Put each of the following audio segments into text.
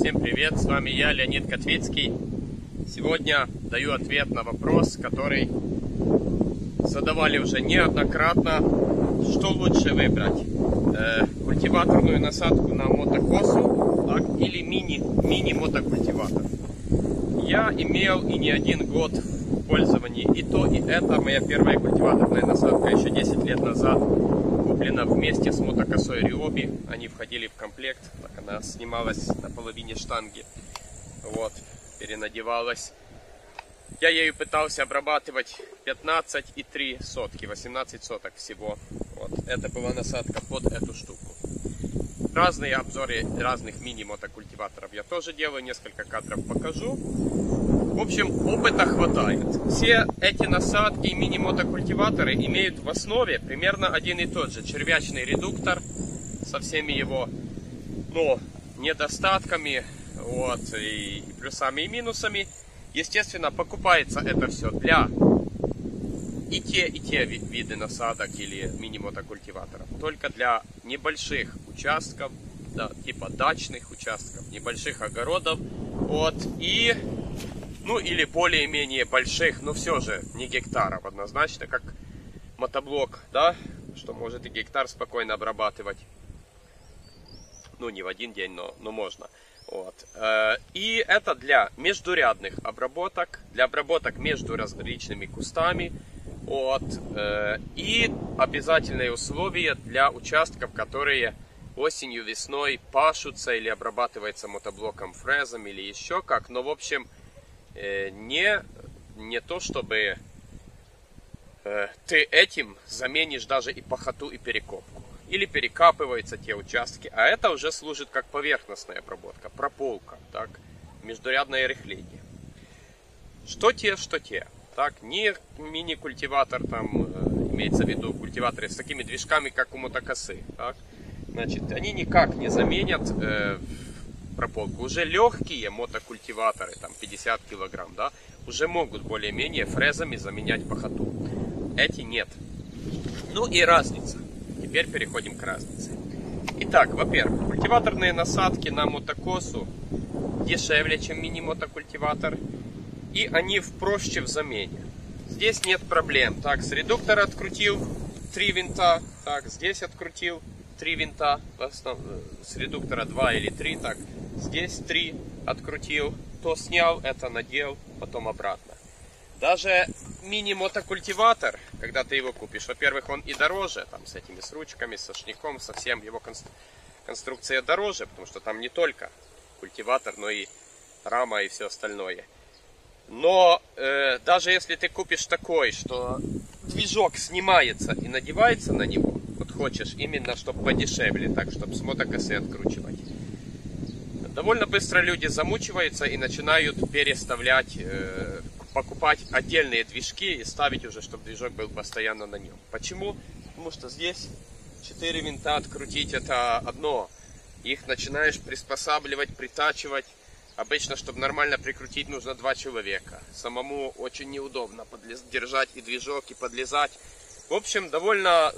Всем привет, с вами я, Леонид Котвицкий. Сегодня даю ответ на вопрос, который задавали уже неоднократно. Что лучше выбрать? Э, культиваторную насадку на мотокосу так, или мини, мини-мотокультиватор? Я имел и не один год в пользовании и то, и это. Моя первая культиваторная насадка еще 10 лет назад куплена вместе с мотокосой Риоби. Они входили в комплект. Она снималась на половине штанги. Вот, перенадевалась. Я ею пытался обрабатывать 15,3 сотки, 18 соток всего. Вот, это была насадка под эту штуку. Разные обзоры разных мини-мотокультиваторов я тоже делаю, несколько кадров покажу. В общем, опыта хватает. Все эти насадки и мини-мотокультиваторы имеют в основе примерно один и тот же червячный редуктор со всеми его ну, недостатками, вот, и плюсами и минусами. Естественно, покупается это все для и те, и те виды насадок или мини-мотокультиваторов. Только для небольших участков, да, типа дачных участков, небольших огородов. Вот, и ну или более-менее больших, но все же не гектаров однозначно, как мотоблок, да, что может и гектар спокойно обрабатывать. Ну, не в один день, но, но можно. Вот. Э, и это для междурядных обработок, для обработок между различными кустами. Вот. Э, и обязательные условия для участков, которые осенью, весной пашутся или обрабатывается мотоблоком фрезом или еще как. Но, в общем, Э, не, не то, чтобы ты этим заменишь даже и пахоту, и перекопку. Или перекапываются те участки, а это уже служит как поверхностная обработка, прополка, так, междурядное рыхление. Что те, что те. Так, не мини-культиватор, там, э, имеется в виду культиваторы с такими движками, как у мотокосы, так, значит, они никак не заменят э, прополку. Уже легкие мотокультиваторы, там 50 килограмм, да, уже могут более-менее фрезами заменять пахоту. Эти нет. Ну и разница. Теперь переходим к разнице. Итак, во-первых, культиваторные насадки на мотокосу дешевле, чем мини-мотокультиватор. И они проще в замене. Здесь нет проблем. Так, с редуктора открутил три винта. Так, здесь открутил три винта. С редуктора 2 или 3. Так, Здесь три открутил, то снял, это надел, потом обратно. Даже мини-мотокультиватор, когда ты его купишь, во-первых, он и дороже, там с этими с ручками, со шняком, совсем его конструкция дороже, потому что там не только культиватор, но и рама и все остальное. Но э, даже если ты купишь такой, что движок снимается и надевается на него, вот хочешь именно, чтобы подешевле, так, чтобы с мотокосы откручивать, довольно быстро люди замучиваются и начинают переставлять, э, покупать отдельные движки и ставить уже, чтобы движок был постоянно на нем. Почему? Потому что здесь 4 винта открутить это одно. Их начинаешь приспосабливать, притачивать. Обычно, чтобы нормально прикрутить, нужно два человека. Самому очень неудобно подлез... держать и движок, и подлезать. В общем, довольно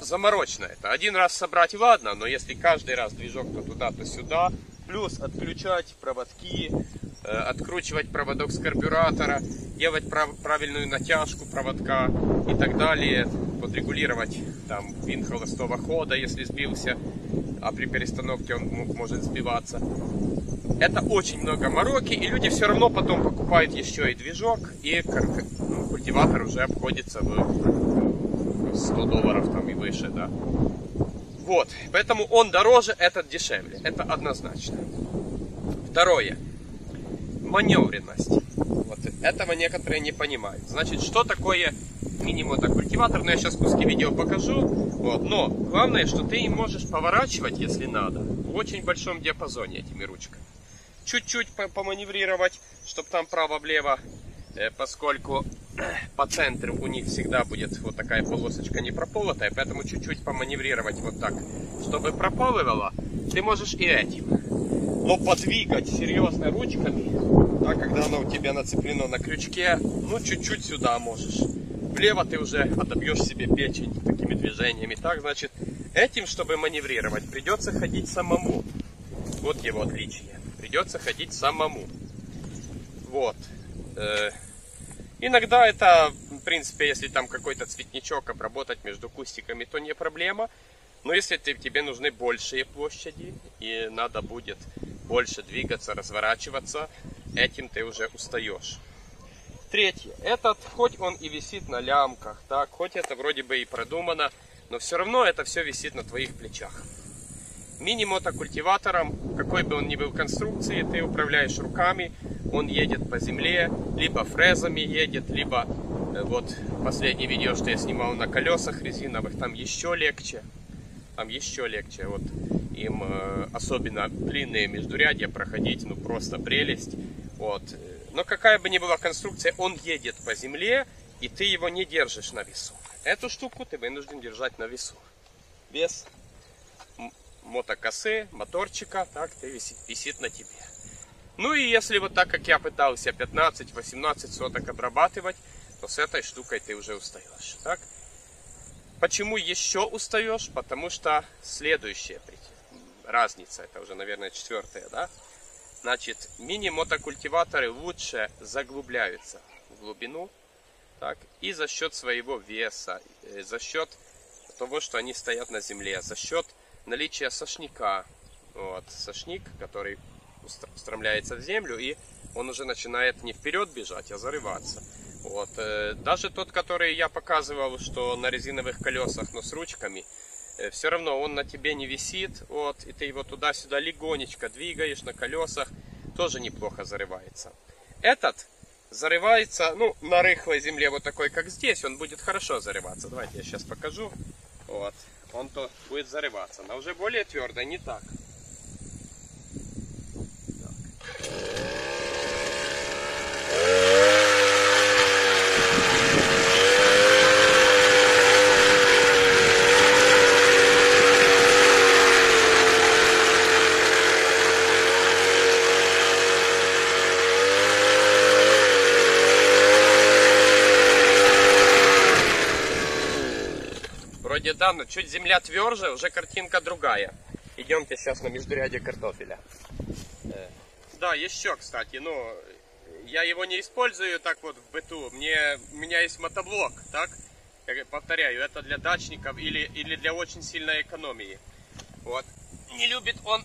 заморочно это. Один раз собрать ладно, но если каждый раз движок то туда, то сюда, Плюс отключать проводки, откручивать проводок с карбюратора, делать прав правильную натяжку проводка и так далее. Подрегулировать там винт холостого хода, если сбился, а при перестановке он может сбиваться. Это очень много мороки, и люди все равно потом покупают еще и движок, и ну, культиватор уже обходится в 100 долларов там и выше, да. Вот, поэтому он дороже, этот дешевле. Это однозначно. Второе. Маневренность. Вот этого некоторые не понимают. Значит, что такое мини-мотокультиватор? Ну, я сейчас куски видео покажу. Вот, но главное, что ты можешь поворачивать, если надо, в очень большом диапазоне этими ручками. Чуть-чуть поманеврировать, чтобы там право-влево, э, поскольку по центру у них всегда будет вот такая полосочка не прополотая, поэтому чуть-чуть поманеврировать вот так, чтобы прополывало, ты можешь и этим. Но подвигать серьезно ручками, да, когда оно у тебя нацеплено на крючке, ну чуть-чуть сюда можешь. Влево ты уже отобьешь себе печень такими движениями. Так, значит, этим, чтобы маневрировать, придется ходить самому. Вот его отличие. Придется ходить самому. Вот. Э, иногда это, в принципе, если там какой-то цветничок обработать между кустиками, то не проблема. Но если ты, тебе нужны большие площади и надо будет больше двигаться, разворачиваться, этим ты уже устаешь. Третье. Этот, хоть он и висит на лямках, так, хоть это вроде бы и продумано, но все равно это все висит на твоих плечах. Мини-мотокультиватором, какой бы он ни был конструкции, ты управляешь руками, он едет по земле, либо фрезами едет, либо э, вот последнее видео, что я снимал на колесах резиновых, там еще легче, там еще легче, вот им э, особенно длинные междурядья проходить, ну просто прелесть, вот. Но какая бы ни была конструкция, он едет по земле, и ты его не держишь на весу. Эту штуку ты вынужден держать на весу. Вес мотокосы, моторчика, так, ты висит, висит на тебе. Ну и если вот так, как я пытался 15-18 соток обрабатывать, то с этой штукой ты уже устаешь. Так? Почему еще устаешь? Потому что следующая разница, это уже, наверное, четвертая, да? Значит, мини-мотокультиваторы лучше заглубляются в глубину, так, и за счет своего веса, э, за счет того, что они стоят на земле, за счет наличие сошника. Вот, сошник, который устремляется в землю, и он уже начинает не вперед бежать, а зарываться. Вот. Э, даже тот, который я показывал, что на резиновых колесах, но с ручками, все равно он на тебе не висит, вот, и ты его туда-сюда легонечко двигаешь на колесах, тоже неплохо зарывается. Этот зарывается, ну, на рыхлой земле, вот такой, как здесь, он будет хорошо зарываться. Давайте я сейчас покажу. Вот он то будет зарываться. На уже более твердой не так. Вроде да, но чуть земля тверже, уже картинка другая. Идемте сейчас на междурядье картофеля. Э, да, еще, кстати, ну, я его не использую так вот в быту. Мне, у меня есть мотоблок, так? Я повторяю, это для дачников или, или для очень сильной экономии. Вот. Не любит он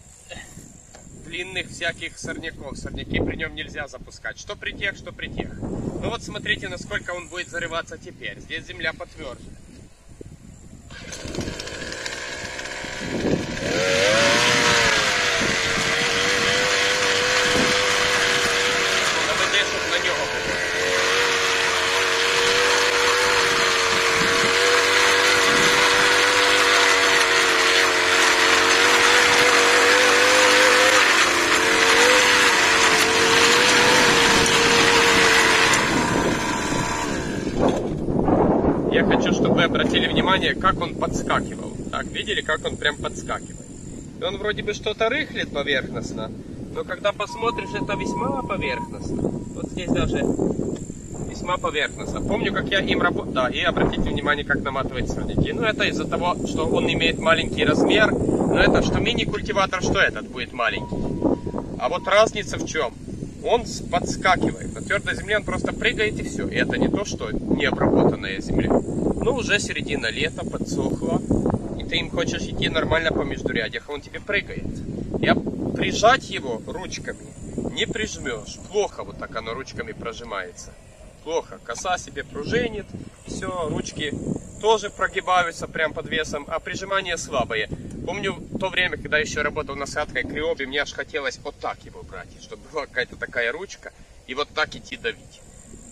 длинных всяких сорняков. Сорняки при нем нельзя запускать. Что при тех, что при тех. Ну вот смотрите, насколько он будет зарываться теперь. Здесь земля потверже. Я хочу, чтобы вы обратили внимание, как он подскакивал. Так, видели, как он прям подскакивает. И он вроде бы что-то рыхлит поверхностно, но когда посмотришь, это весьма поверхностно. Вот здесь даже весьма поверхностно. Помню, как я им работал. Да, и обратите внимание, как наматывать сорняки. Ну, это из-за того, что он имеет маленький размер. Но это что мини-культиватор, что этот будет маленький. А вот разница в чем? Он подскакивает. На твердой земле он просто прыгает и все. И это не то, что необработанная земля. Ну, уже середина лета, подсохла ты им хочешь идти нормально по междурядьях, а он тебе прыгает. Я прижать его ручками не прижмешь. Плохо вот так оно ручками прожимается. Плохо. Коса себе пружинит, все, ручки тоже прогибаются прям под весом, а прижимание слабое. Помню то время, когда еще работал на насадкой криоби, мне аж хотелось вот так его брать, чтобы была какая-то такая ручка, и вот так идти давить.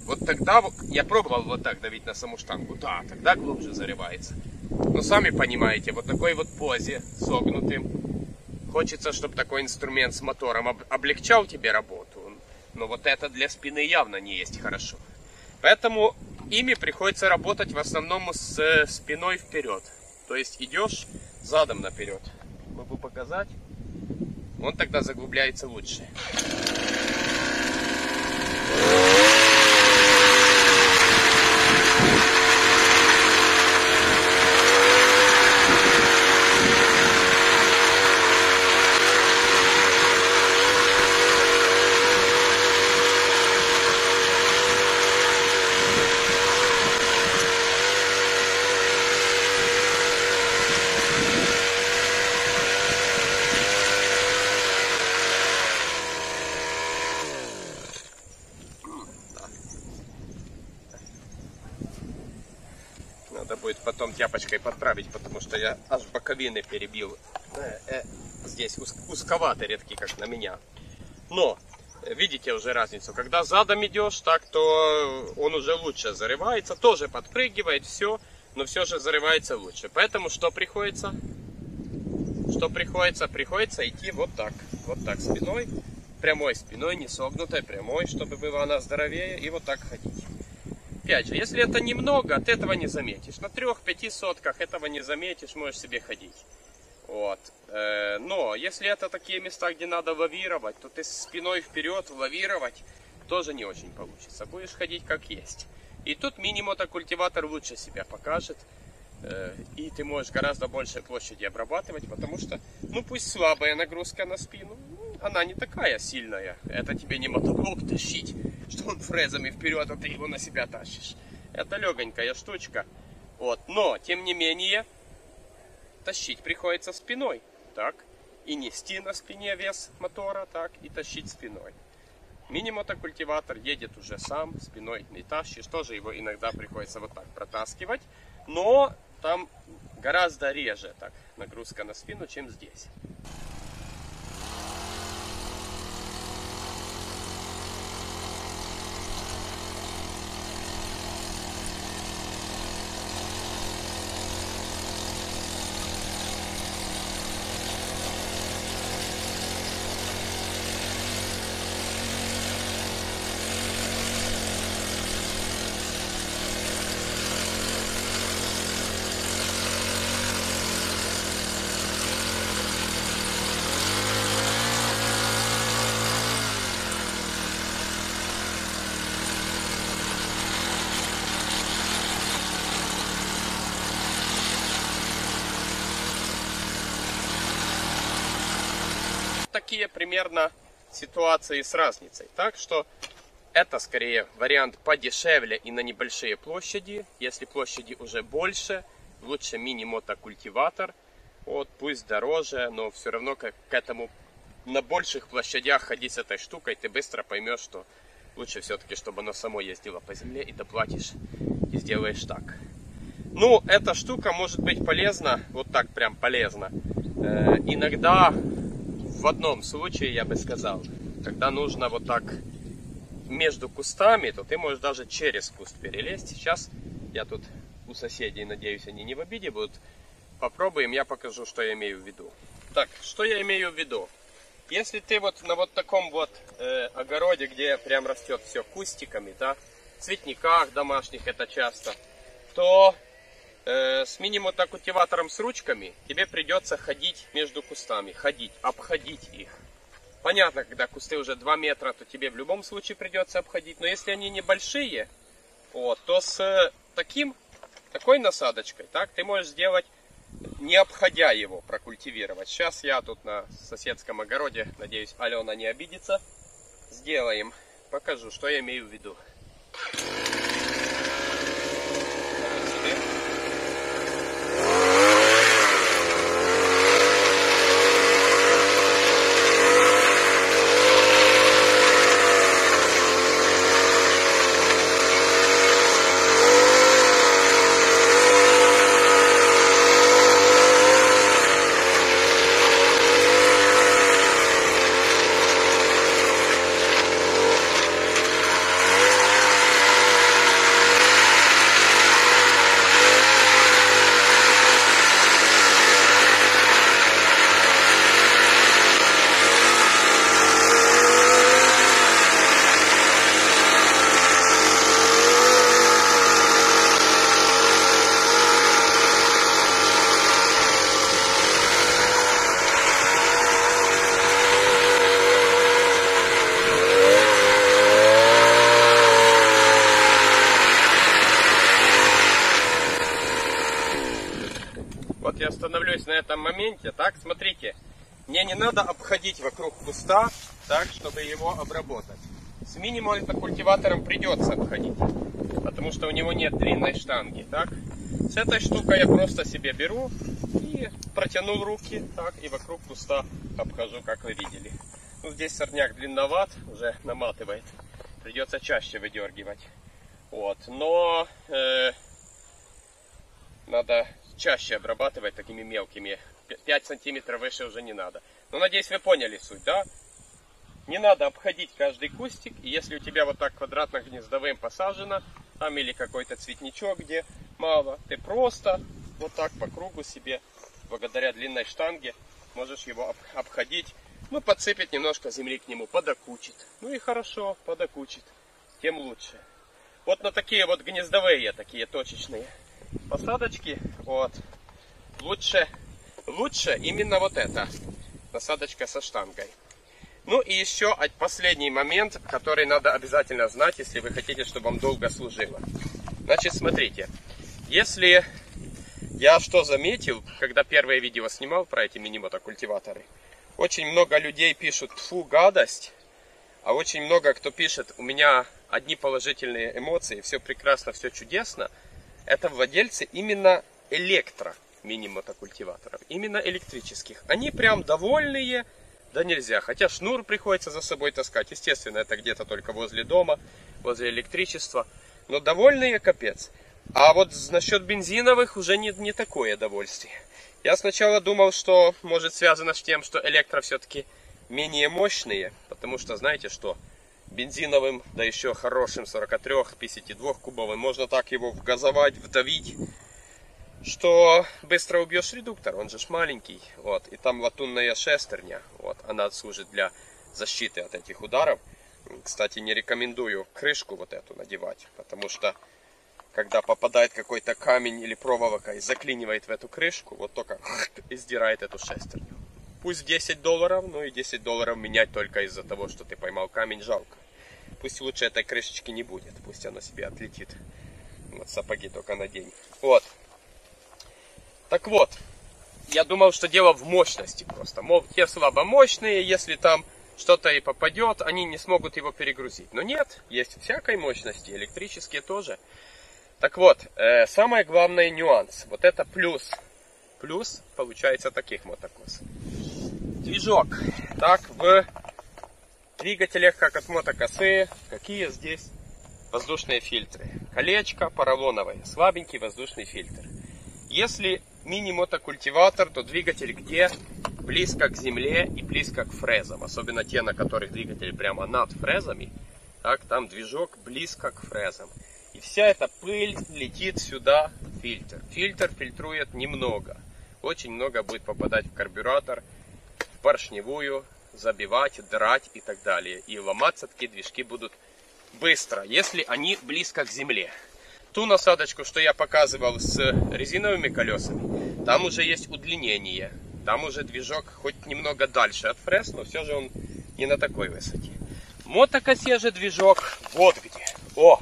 Вот тогда я пробовал вот так давить на саму штангу, да, тогда глубже зарывается. Ну, сами понимаете, вот такой вот позе, согнутым. Хочется, чтобы такой инструмент с мотором облегчал тебе работу. Но вот это для спины явно не есть хорошо. Поэтому ими приходится работать в основном с э, спиной вперед. То есть идешь задом наперед. Могу показать. Он тогда заглубляется лучше. Потом тяпочкой подправить, потому что я аж боковины перебил. Э, э, здесь уз, узковато редкий, как на меня. Но, э, видите уже разницу. Когда задом идешь, так то он уже лучше зарывается, тоже подпрыгивает, все, но все же зарывается лучше. Поэтому что приходится? Что приходится? Приходится идти вот так, вот так спиной, прямой спиной, не согнутой, прямой, чтобы была она здоровее, и вот так ходить. Опять если это немного, от этого не заметишь. На трех-пяти сотках этого не заметишь, можешь себе ходить. Вот. Э, но если это такие места, где надо лавировать, то ты спиной вперед лавировать тоже не очень получится. Будешь ходить как есть. И тут мини-мотокультиватор лучше себя покажет. Э, и ты можешь гораздо больше площади обрабатывать, потому что, ну пусть слабая нагрузка на спину, ну, она не такая сильная. Это тебе не мотоблок тащить, что он фрезами вперед, а ты его на себя тащишь. Это легонькая штучка. Вот. Но, тем не менее, тащить приходится спиной. Так. И нести на спине вес мотора, так, и тащить спиной. Мини-мотокультиватор едет уже сам, спиной не тащишь. Тоже его иногда приходится вот так протаскивать. Но там гораздо реже так нагрузка на спину, чем здесь. Такие примерно ситуации с разницей. Так что это скорее вариант подешевле и на небольшие площади. Если площади уже больше, лучше мини-мотокультиватор. Вот, пусть дороже, но все равно как к этому на больших площадях ходить с этой штукой, ты быстро поймешь, что лучше все-таки, чтобы оно само ездило по земле и доплатишь и сделаешь так. Ну, эта штука может быть полезна, вот так прям полезна. Э, иногда в одном случае, я бы сказал, когда нужно вот так между кустами, то ты можешь даже через куст перелезть. Сейчас я тут у соседей, надеюсь, они не в обиде будут. Попробуем, я покажу, что я имею в виду. Так, что я имею в виду? Если ты вот на вот таком вот э, огороде, где прям растет все кустиками, да, в цветниках домашних это часто, то э, с мини-мотокультиватором с ручками тебе придется ходить между кустами, ходить, обходить их. Понятно, когда кусты уже 2 метра, то тебе в любом случае придется обходить, но если они небольшие, вот, то с таким, такой насадочкой, так, ты можешь сделать, не обходя его, прокультивировать. Сейчас я тут на соседском огороде, надеюсь, Алена не обидится, сделаем, покажу, что я имею в виду. Вот я остановлюсь на этом моменте. Так, смотрите, мне не надо обходить вокруг куста, так, чтобы его обработать. С минимальным культиватором придется обходить, потому что у него нет длинной штанги. Так, с этой штукой я просто себе беру и протянул руки, так, и вокруг куста обхожу, как вы видели. Ну, здесь сорняк длинноват, уже наматывает. Придется чаще выдергивать. Вот, но э, надо чаще обрабатывать такими мелкими. 5 сантиметров выше уже не надо. Ну, надеюсь, вы поняли суть, да? Не надо обходить каждый кустик. И если у тебя вот так квадратно-гнездовым посажено, там или какой-то цветничок, где мало, ты просто вот так по кругу себе, благодаря длинной штанге, можешь его обходить. Ну, подсыпать немножко земли к нему, подокучит. Ну и хорошо, подокучит. Тем лучше. Вот на такие вот гнездовые, такие точечные посадочки, вот, лучше, лучше именно вот это, насадочка со штангой. Ну и еще последний момент, который надо обязательно знать, если вы хотите, чтобы вам долго служило. Значит, смотрите, если я что заметил, когда первое видео снимал про эти мини-мотокультиваторы, очень много людей пишут «фу, гадость», а очень много кто пишет «у меня одни положительные эмоции, все прекрасно, все чудесно», это владельцы именно электро мини-мотокультиваторов, именно электрических. Они прям довольные, да нельзя. Хотя шнур приходится за собой таскать. Естественно, это где-то только возле дома, возле электричества. Но довольные капец. А вот насчет бензиновых уже не, не такое удовольствие. Я сначала думал, что может связано с тем, что электро все-таки менее мощные. Потому что знаете что? Бензиновым, да еще хорошим 43-52 кубовым, можно так его вгазовать, вдавить что быстро убьешь редуктор, он же ж маленький, вот, и там латунная шестерня, вот, она служит для защиты от этих ударов. Кстати, не рекомендую крышку вот эту надевать, потому что когда попадает какой-то камень или проволока и заклинивает в эту крышку, вот только и сдирает эту шестерню. Пусть 10 долларов, но и 10 долларов менять только из-за того, что ты поймал камень, жалко. Пусть лучше этой крышечки не будет, пусть она себе отлетит. Вот сапоги только надень. Вот, так вот, я думал, что дело в мощности просто. Мол, те слабомощные, если там что-то и попадет, они не смогут его перегрузить. Но нет, есть всякой мощности, электрические тоже. Так вот, э, самый главный нюанс. Вот это плюс. Плюс получается таких мотокос. Движок. Так, в двигателях, как от мотокосы, какие здесь воздушные фильтры. Колечко поролоновое, слабенький воздушный фильтр. Если мини-мотокультиватор, то двигатель где близко к земле и близко к фрезам. Особенно те, на которых двигатель прямо над фрезами. Так, там движок близко к фрезам. И вся эта пыль летит сюда в фильтр. Фильтр фильтрует немного. Очень много будет попадать в карбюратор, в поршневую, забивать, драть и так далее. И ломаться такие движки будут быстро, если они близко к земле. Ту насадочку, что я показывал с резиновыми колесами, там уже есть удлинение. Там уже движок хоть немного дальше от фрез, но все же он не на такой высоте. Мотокосе же движок вот где. О!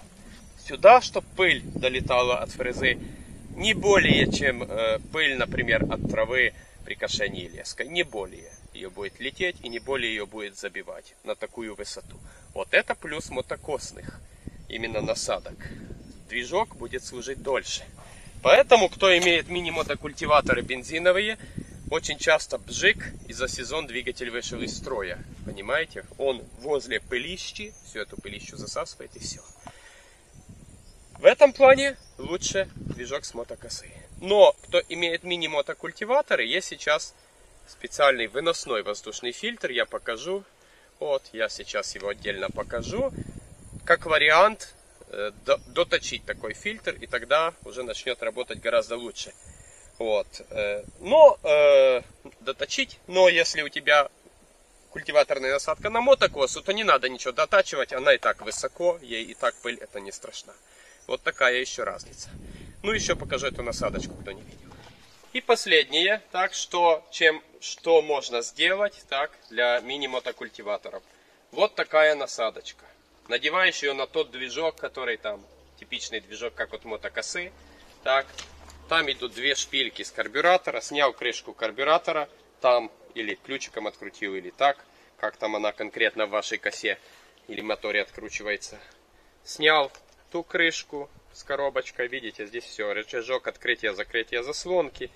Сюда, чтобы пыль долетала от фрезы не более, чем э, пыль, например, от травы при кошении леской. Не более ее будет лететь и не более ее будет забивать на такую высоту. Вот это плюс мотокосных именно насадок движок будет служить дольше. Поэтому, кто имеет мини-мотокультиваторы бензиновые, очень часто бжик, и за сезон двигатель вышел из строя. Понимаете? Он возле пылищи, всю эту пылищу засасывает и все. В этом плане лучше движок с мотокосы. Но кто имеет мини-мотокультиваторы, есть сейчас специальный выносной воздушный фильтр, я покажу. Вот, я сейчас его отдельно покажу. Как вариант Э, доточить такой фильтр, и тогда уже начнет работать гораздо лучше. Вот. Э, но э, доточить, но если у тебя культиваторная насадка на мотокосу, то не надо ничего дотачивать, она и так высоко, ей и так пыль, это не страшно. Вот такая еще разница. Ну, еще покажу эту насадочку, кто не видел. И последнее, так что, чем, что можно сделать так, для мини-мотокультиваторов. Вот такая насадочка надеваешь ее на тот движок, который там, типичный движок, как от мотокосы. Так, там идут две шпильки с карбюратора, снял крышку карбюратора, там или ключиком открутил, или так, как там она конкретно в вашей косе или моторе откручивается. Снял ту крышку с коробочкой, видите, здесь все, рычажок открытия, закрытия заслонки.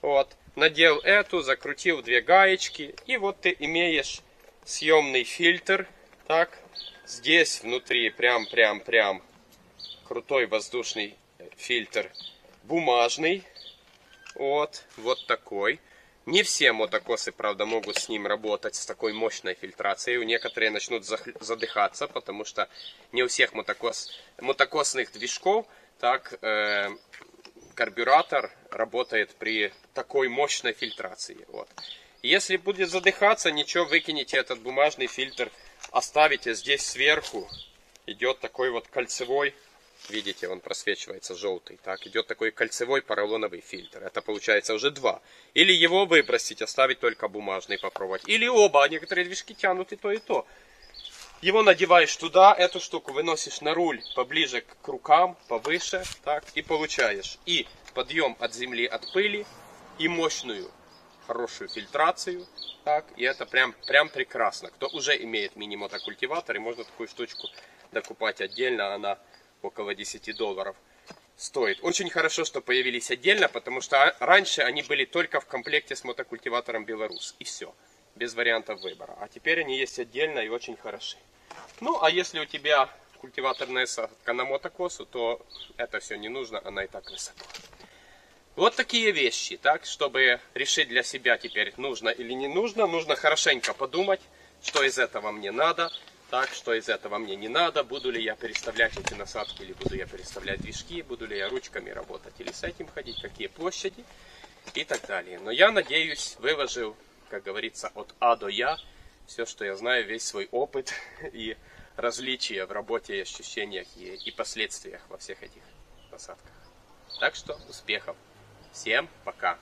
Вот, надел эту, закрутил две гаечки, и вот ты имеешь съемный фильтр, так, Здесь внутри прям-прям-прям крутой воздушный фильтр бумажный. Вот, вот такой. Не все мотокосы, правда, могут с ним работать, с такой мощной фильтрацией. У некоторые начнут задыхаться, потому что не у всех мотокос, мотокосных движков так э, карбюратор работает при такой мощной фильтрации. Вот. Если будет задыхаться, ничего, выкинете этот бумажный фильтр, оставите здесь сверху. Идет такой вот кольцевой Видите, он просвечивается желтый. Так, идет такой кольцевой поролоновый фильтр. Это получается уже два. Или его выбросить, оставить только бумажный попробовать. Или оба, а некоторые движки тянут и то, и то. Его надеваешь туда, эту штуку выносишь на руль поближе к рукам, повыше, так, и получаешь и подъем от земли, от пыли, и мощную, хорошую фильтрацию, так, и это прям, прям прекрасно. Кто уже имеет мини-мотокультиватор, и можно такую штучку докупать отдельно, она около 10 долларов стоит. Очень хорошо, что появились отдельно, потому что раньше они были только в комплекте с мотокультиватором Беларус. И все. Без вариантов выбора. А теперь они есть отдельно и очень хороши. Ну, а если у тебя культиваторная садка на мотокосу, то это все не нужно, она и так высоко. Вот такие вещи, так, чтобы решить для себя теперь, нужно или не нужно, нужно хорошенько подумать, что из этого мне надо, так, что из этого мне не надо, буду ли я переставлять эти насадки, или буду я переставлять движки, буду ли я ручками работать, или с этим ходить, какие площади и так далее. Но я надеюсь, выложил, как говорится, от А до Я, все, что я знаю, весь свой опыт и различия в работе, и ощущениях и, и последствиях во всех этих насадках. Так что успехов! Всем пока!